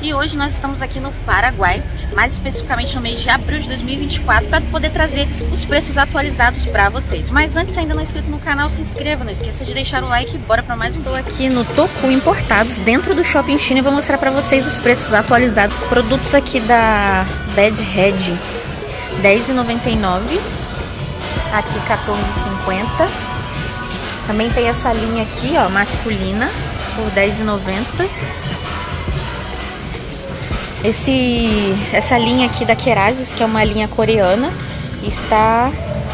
E hoje nós estamos aqui no Paraguai, mais especificamente no mês de abril de 2024, para poder trazer os preços atualizados para vocês. Mas antes, ainda não é inscrito no canal, se inscreva, não esqueça de deixar o like e bora para mais um. Estou aqui no Toku Importados, dentro do Shopping China, e vou mostrar para vocês os preços atualizados. Produtos aqui da Bad Head, R$10,99. Aqui R$14,50. Também tem essa linha aqui, ó, masculina, por R$10,90. Esse, essa linha aqui da Kerasis, que é uma linha coreana, está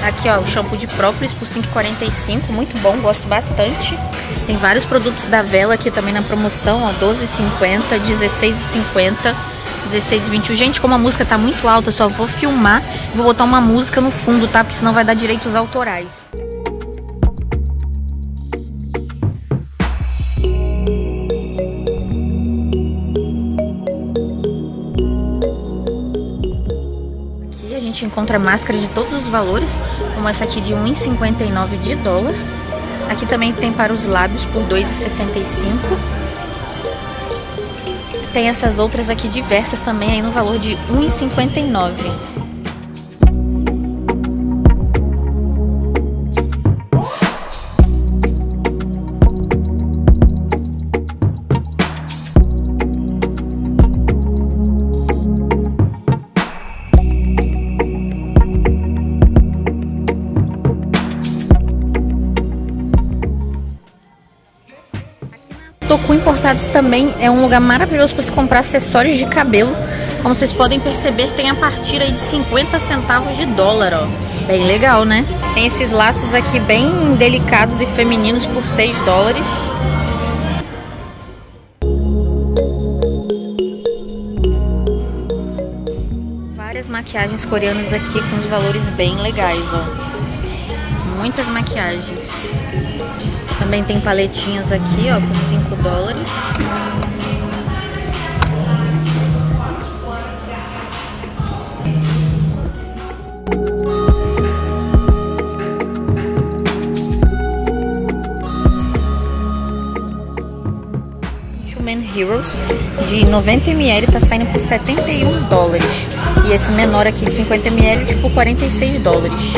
aqui ó, o shampoo de própolis por 5,45, muito bom, gosto bastante. Tem vários produtos da Vela aqui também na promoção, ó, 12,50, 16,50, 16,21. Gente, como a música tá muito alta, eu só vou filmar, vou botar uma música no fundo, tá? Porque senão vai dar direitos autorais. Gente encontra máscaras de todos os valores, como essa aqui de 1,59 de dólar. Aqui também tem para os lábios por 2,65. Tem essas outras aqui diversas também aí no valor de 1,59. Toku Importados também é um lugar maravilhoso para se comprar acessórios de cabelo. Como vocês podem perceber, tem a partir aí de 50 centavos de dólar, ó. Bem legal, né? Tem esses laços aqui bem delicados e femininos por 6 dólares. Várias maquiagens coreanas aqui com os valores bem legais, ó. Muitas maquiagens. Também tem paletinhas aqui, ó, por 5 dólares. Man Heroes de 90ml tá saindo por 71 dólares. E esse menor aqui de 50ml por 46 dólares.